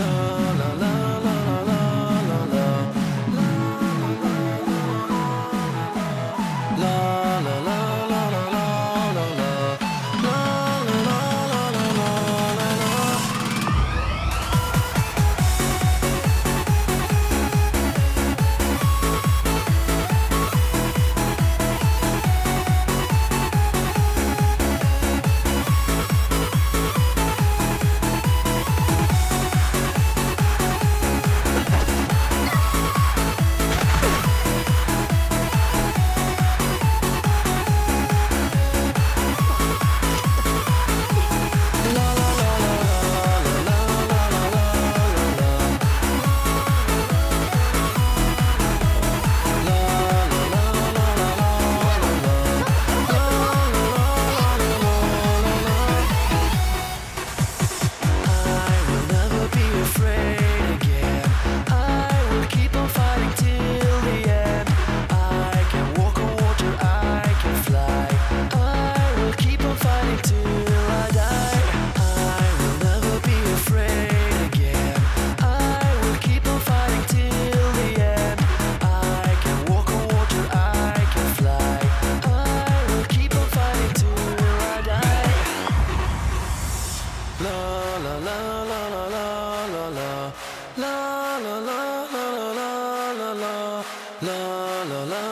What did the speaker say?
love. la la la.